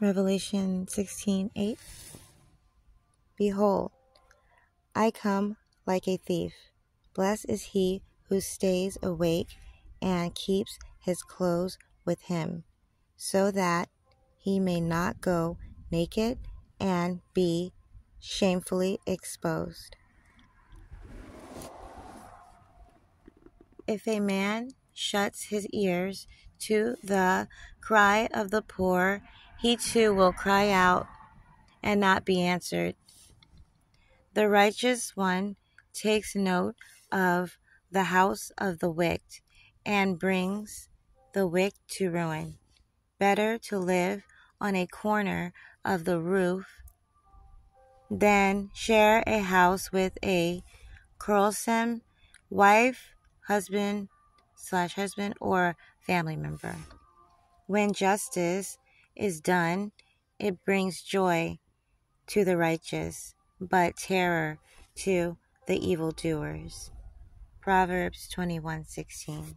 Revelation 16:8 Behold, I come like a thief. Blessed is he who stays awake and keeps his clothes with him, so that he may not go naked and be shamefully exposed. If a man shuts his ears to the cry of the poor, he too will cry out and not be answered. The righteous one takes note of the house of the wicked and brings the wicked to ruin. Better to live on a corner of the roof than share a house with a quarrelsome wife, husband, slash husband, or family member. When justice is done, it brings joy to the righteous, but terror to the evildoers. Proverbs 21:16